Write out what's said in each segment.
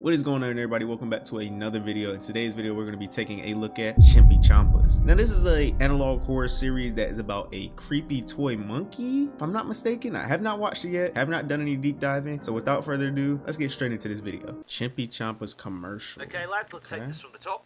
What is going on everybody? Welcome back to another video. In today's video, we're going to be taking a look at Chimpy Chompas. Now this is a analog horror series that is about a creepy toy monkey. If I'm not mistaken, I have not watched it yet, have not done any deep diving. So without further ado, let's get straight into this video. Chimpy Chompas commercial. Okay, lads, let's Okay. take this from the top.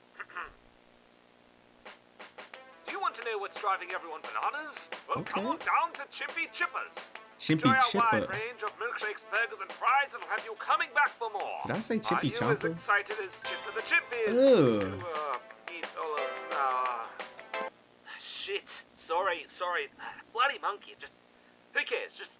Do you want to know what's driving everyone bananas? Well, come on down to Chimpy Chippa's. Chimpy Enjoy our Chipper. wide range of milkshakes, burgers, and fries that'll have you coming back for more. Did I say Chippy Chomper? as excited as Chipper the Chip is Ugh. uh, eat all of... Uh... Shit. Sorry, sorry. Bloody monkey. Just... Who cares? Just...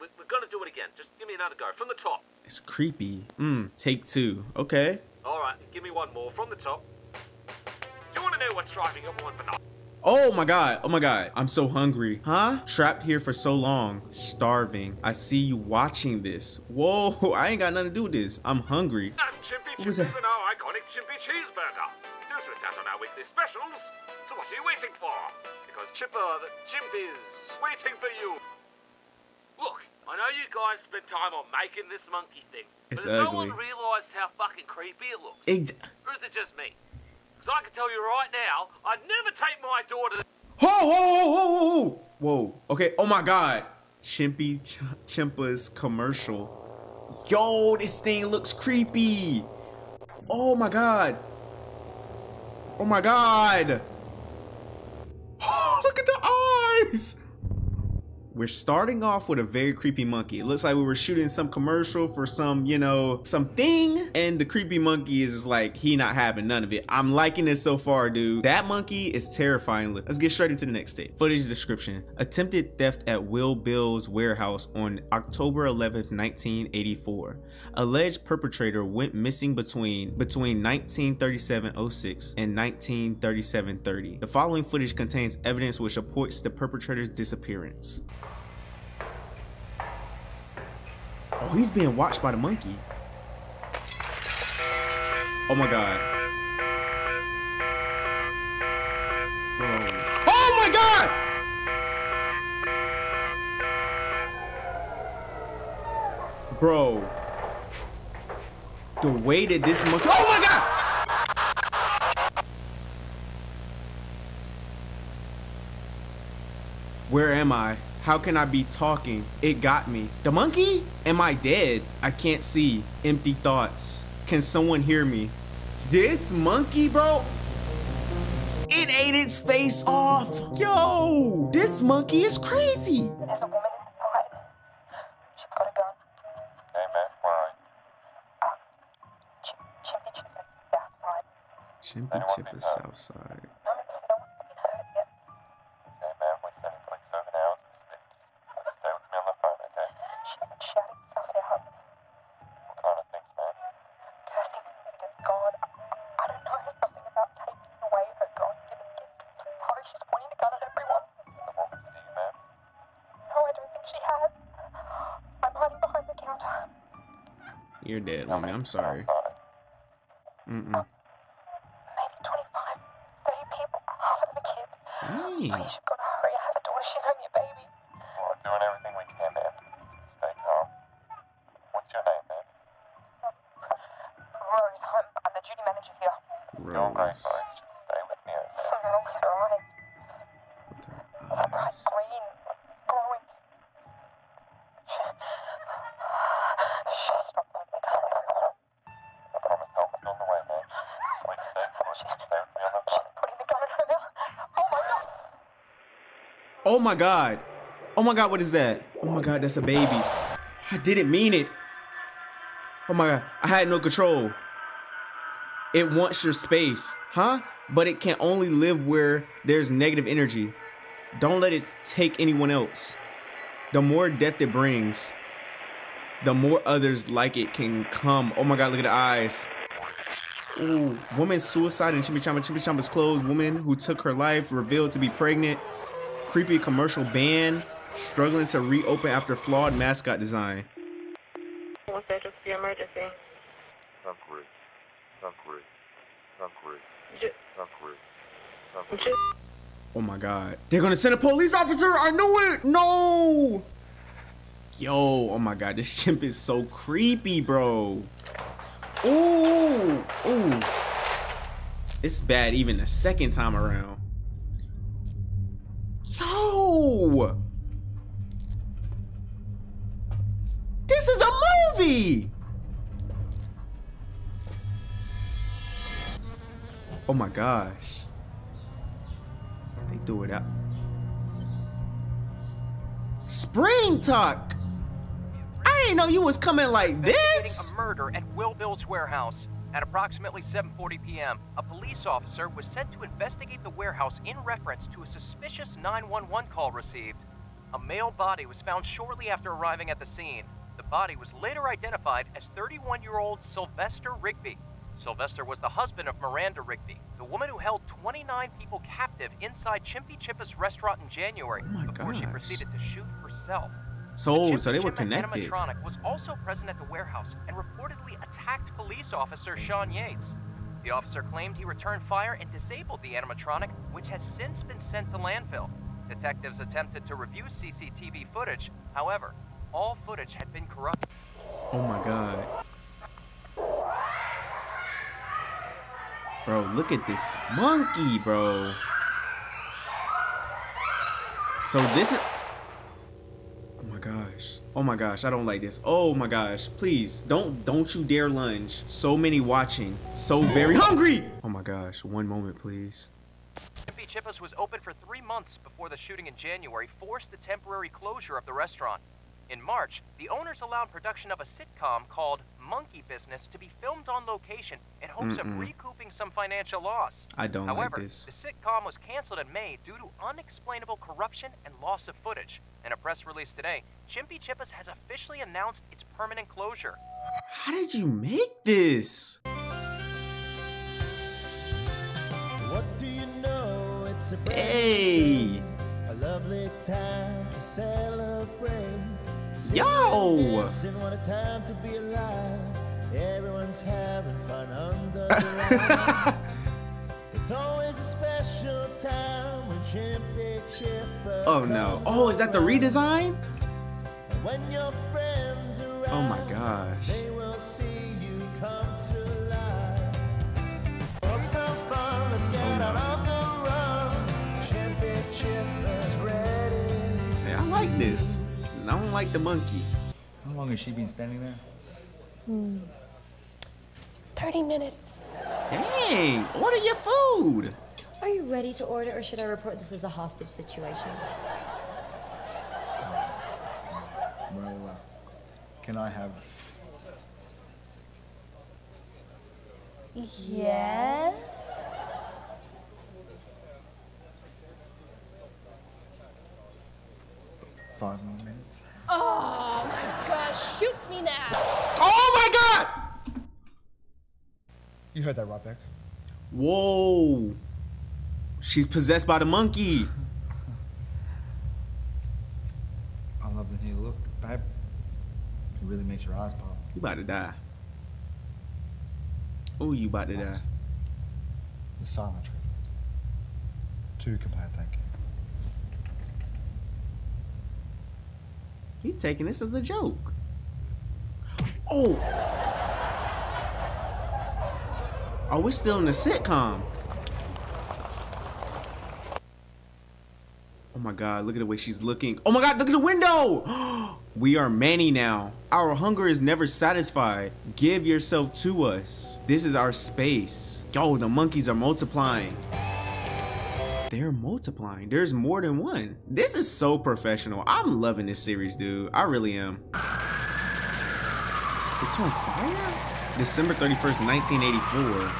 We're, we're gonna do it again. Just give me another go. From the top. It's creepy. Mmm, take two. Okay. Alright, give me one more. From the top. Do you want to know what's driving everyone bananas? Oh my god. Oh my god. I'm so hungry. Huh? Trapped here for so long. Starving. I see you watching this. Whoa, I ain't got nothing to do with this. I'm hungry. And Chimpy What was Chippers that? and our iconic Chimpy Cheeseburger. Do with that on our weekly specials. So what are you waiting for? Because Chipper the Chimp is waiting for you. Look, I know you guys spent time on making this monkey thing. It's but has no ugly. one realised how fucking creepy it looks? Ex- Or is it just me? I can tell you right now, I'd never take my daughter Whoa, whoa, whoa, whoa, whoa, whoa. Okay, oh my god. Chimpy Ch- Chimpa's commercial. Yo, this thing looks creepy. Oh my god. Oh my god. Look at the eyes. We're starting off with a very creepy monkey. It looks like we were shooting some commercial for some, you know, something. And the creepy monkey is just like, he not having none of it. I'm liking this so far, dude. That monkey is terrifying. Let's get straight into the next state. Footage description. Attempted theft at Will Bill's warehouse on October 11th, 1984. Alleged perpetrator went missing between between 1937-06 and 1937-30. The following footage contains evidence which supports the perpetrator's disappearance. Oh, he's being watched by the monkey. Oh my god. Oh my god! Bro. The way that this monkey. Oh my god! Where am I? How can I be talking? It got me. The monkey? Am I dead? I can't see. Empty thoughts. Can someone hear me? This monkey, bro? It ate its face off. Yo, this monkey is crazy. There's a woman You're dead, homie. I'm sorry. Mm-mm. Maybe Oh my god. Oh my god, what is that? Oh my god, that's a baby. I didn't mean it. Oh my god, I had no control. It wants your space, huh? But it can only live where there's negative energy. Don't let it take anyone else. The more death it brings, the more others like it can come. Oh my god, look at the eyes. Ooh, woman suicide in Chimichamba. Chimichamba's clothes. Woman who took her life revealed to be pregnant. Creepy commercial ban. Struggling to reopen after flawed mascot design. What's that? Just the emergency. Hungry. Hungry. Hungry. Ju- Hungry. Hungry. ju- Oh my god. They're gonna send a police officer! I knew it! No! Yo, oh my god, this chimp is so creepy, bro. Ooh, ooh. It's bad even the second time around. My gosh. They threw it out. SpringTock! I didn't know you was coming like this! a murder at Will Bill's warehouse. At approximately 7:40 p.m., a police officer was sent to investigate the warehouse in reference to a suspicious 911 call received. A male body was found shortly after arriving at the scene. The body was later identified as 31-year-old Sylvester Rigby. Sylvester was the husband of Miranda Rigby, the woman who held 29 people captive inside Chimpy Chippa's restaurant in January Oh my before she proceeded to shoot herself. So, The so they were connected. Animatronic was also present at the warehouse and reportedly attacked police officer Sean Yates. The officer claimed he returned fire and disabled the animatronic, which has since been sent to landfill. Detectives attempted to review CCTV footage. However, all footage had been corrupted. Oh my god. Bro, look at this monkey, bro. So this is Oh my gosh. Oh my gosh, I don't like this. Oh my gosh. Please, don't don't you dare lunge. So many watching. So very hungry. Oh my gosh. One moment, please. Chimpy Chippa's was open for three months before the shooting in January forced the temporary closure of the restaurant. In March, the owners allowed production of a sitcom called Monkey Business to be filmed on location in hopes of Mm-mm. recouping some financial loss. I don't However, like this. the sitcom was canceled in May due to unexplainable corruption and loss of footage. In a press release today, Chimpy Chippa's has officially announced its permanent closure. How did you make this? What do you know? It's a brand new Hey. Yo. Everyone's having fun under. It's always a special time when Chipper Oh no. Oh, is that the redesign? And when your friends are Oh my gosh. They will see you come to life. Let's get Oh, no. out on the run. Chimpy Chippa's ready. Hey, I like this. I don't like the monkey. How long has she been standing there? 30 minutes. Dang, order your food. Are you ready to order, or should I report this as a hostage situation? Well, uh, can I have. Yes? Five more minutes? Oh my gosh, shoot me now! Oh my god! You heard that right, Beck? Whoa. She's possessed by the monkey. I love the new look, babe. It really makes your eyes pop. You about to die. Oh, you about to die. The silent treatment. Two can play a thank you. He taking this as a joke. Oh. oh are we're still in the sitcom. Oh my god, look at the way she's looking. Oh my god, look at the window! we are many now. Our hunger is never satisfied. Give yourself to us. This is our space. Yo, the monkeys are multiplying. They're multiplying. There's more than one. This is so professional. I'm loving this series, dude. I really am. It's on fire? December 31st, 1984.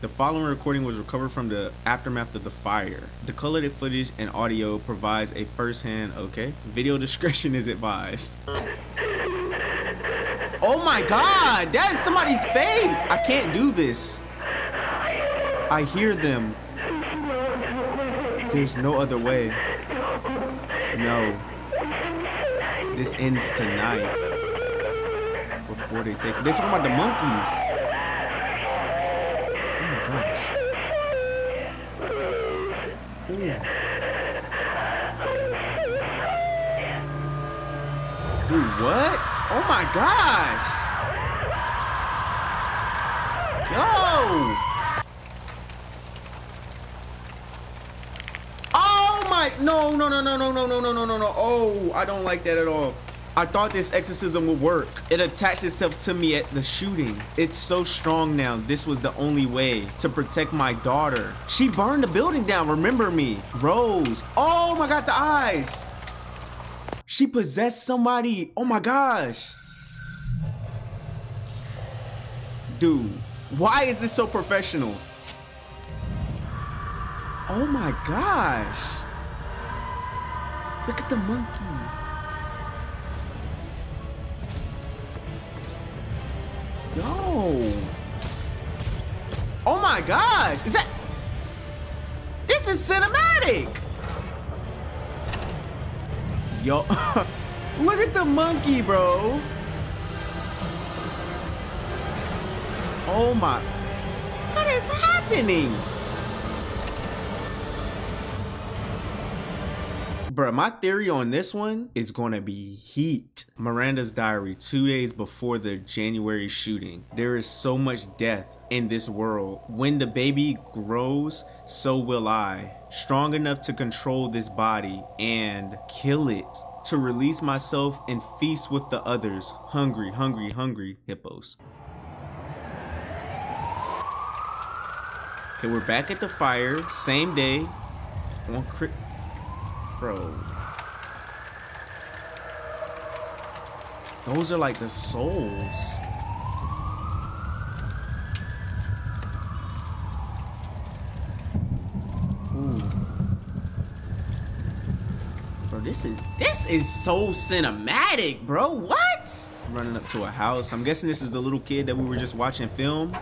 The following recording was recovered from the aftermath of the fire. The colored footage and audio provides a first-hand, okay? Video discretion is advised. Oh my god, that is somebody's face! I can't do this. I hear them. There's no other way. No. This ends tonight. Before they take They're talking about the monkeys. Oh my gosh. Dude, what? Oh my gosh. Yo! My! No, no, no, no, no, no, no, no, no, no, no. Oh, I don't like that at all. I thought this exorcism would work. It attached itself to me at the shooting. It's so strong now. This was the only way to protect my daughter. She burned the building down. Remember me. Rose. Oh my God, the eyes. She possessed somebody. Oh my gosh. Dude, why is this so professional? Oh my gosh. Look at the monkey. Yo. Oh my gosh. Is that. This is cinematic. Yo. Look at the monkey, bro. Oh my. What is happening? Bruh, my theory on this one is gonna be heat. Miranda's diary, two days before the January shooting. There is so much death in this world. When the baby grows, so will I. Strong enough to control this body and kill it. To release myself and feast with the others. Hungry, hungry, hungry hippos. Okay, we're back at the fire. Same day. Crit. Bro. Those are like the souls. Ooh. Bro, this is this is so cinematic, bro. What? Running up to a house. I'm guessing this is the little kid that we were just watching film.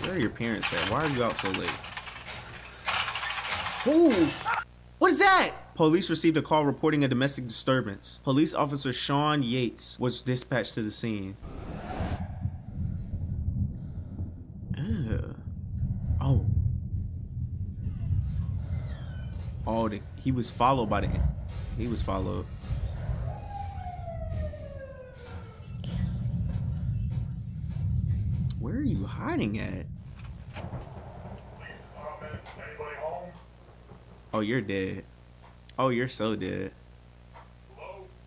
Where are your parents at? Why are you out so late? Ooh! What is that? Police received a call reporting a domestic disturbance. Police officer Sean Yates was dispatched to the scene. Ugh. Oh. Oh, the, he was followed by the. He was followed. Where are you hiding at? Oh, you're dead. Oh, you're so dead.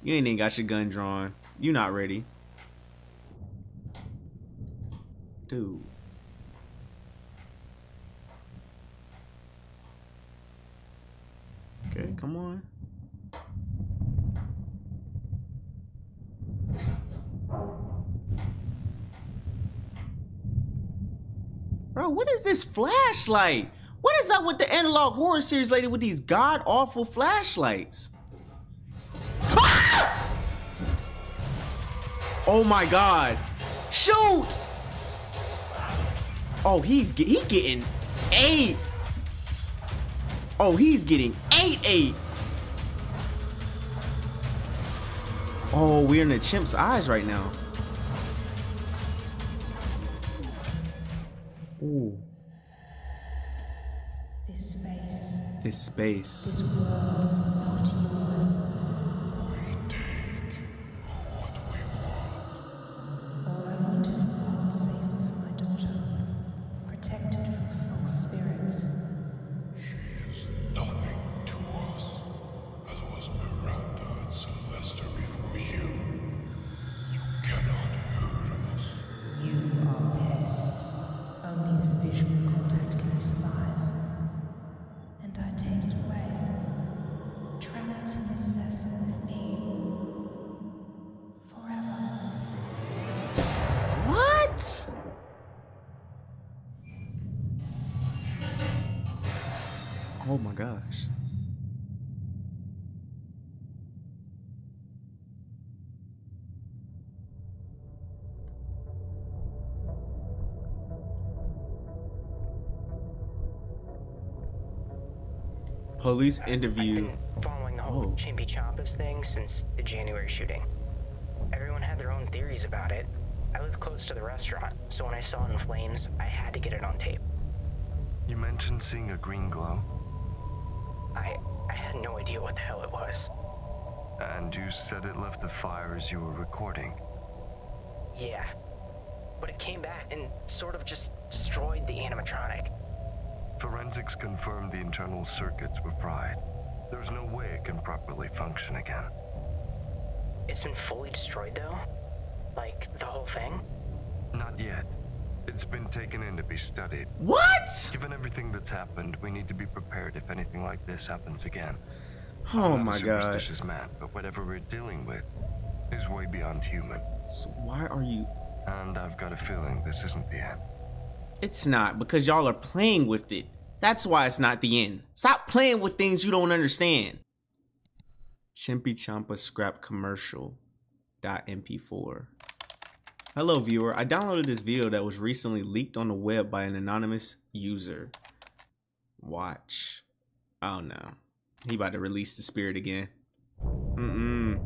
You ain't even got your gun drawn. You not ready. Dude. Okay, come on. Bro, what is this flashlight? Is up with the analog horror series lady with these god awful flashlights? Ah! Oh my god. Shoot! Oh, he's get, he getting eight. Oh, he's getting eight eight. Oh, we're in the chimp's eyes right now. Ooh. This space. Oh my gosh. Police interview. Been Following the whole Oh. Chimpy Champus thing since the January shooting. Everyone had their own theories about it. I live close to the restaurant, so when I saw it in flames, I had to get it on tape. You mentioned seeing a green glow, I I had no idea what the hell it was. and you said it left the fire as you were recording. Yeah. But it came back and sort of just destroyed the animatronic. Forensics confirmed the internal circuits were fried. There's no way it can properly function again. It's been fully destroyed though? Like, the whole thing? Not yet. It's been taken in to be studied. What? Given everything that's happened, we need to be prepared if anything like this happens again. Oh I'm my god. superstitious man, but whatever we're dealing with is way beyond human. So why are you And I've got a feeling this isn't the end. It's not because y'all are playing with it. That's why it's not the end. Stop playing with things you don't understand. Chimpy Champa scrap commercial dot mp4. Hello viewer, I downloaded this video that was recently leaked on the web by an anonymous user. Watch. Oh no. He about to release the spirit again. Mm-mm.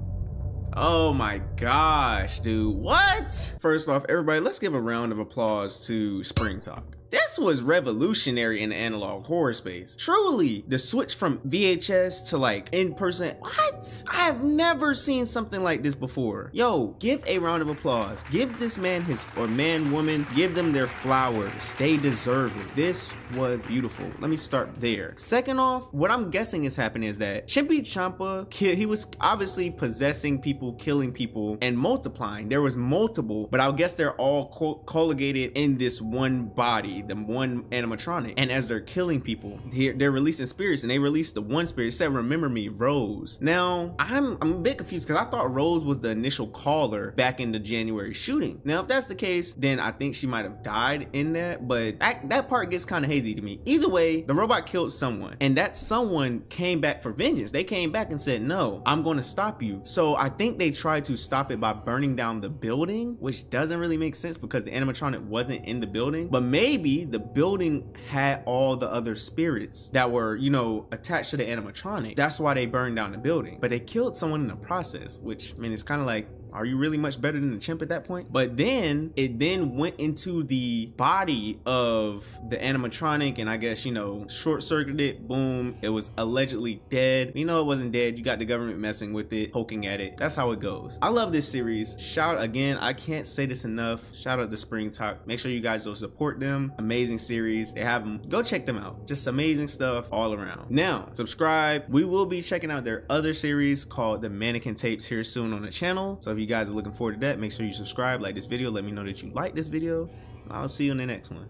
Oh my gosh, dude. What? First off, everybody, let's give a round of applause to SpringTock. This was revolutionary in the analog horror space. Truly, the switch from VHS to like in person. What? I have never seen something like this before. Yo, give a round of applause. Give this man his, or man, woman, give them their flowers. They deserve it. This was beautiful. Let me start there. Second off, what I'm guessing is happening is that Chimpy Champa, he was obviously possessing people, killing people, and multiplying. There was multiple, but I guess they're all co- colligated in this one body, the one animatronic. And as they're killing people, they're, they're releasing spirits, and they released the one spirit. Said, "Remember me, Rose." Now, I'm I'm a bit confused because I thought Rose was the initial caller back in the January shooting. Now, if that's the case, then I think she might have died in that. But that, that part gets kind of hazy to me. Either way, the robot killed someone, and that someone came back for vengeance. They came back and said, "No, I'm going to stop you." So I think they tried to stop it by burning down the building, which doesn't really make sense because the animatronic wasn't in the building. But maybe the building had all the other spirits that were, you know, attached to the animatronic. That's why they burned down the building. But they killed someone in the process, which I mean, it's kind of like are you really much better than the chimp at that point? But then it then went into the body of the animatronic, and I guess you know, short circuited. Boom! It was allegedly dead. You know, it wasn't dead. You got the government messing with it, poking at it. That's how it goes. I love this series. Shout again. I can't say this enough. Shout out to SpringTock. Make sure you guys go support them. Amazing series. They have them. Go check them out. Just amazing stuff all around. Now, subscribe. We will be checking out their other series called the Mannequin Tapes here soon on the channel. So if you guys are looking forward to that, make sure you subscribe, like this video, let me know that you like this video. I'll see you in the next one.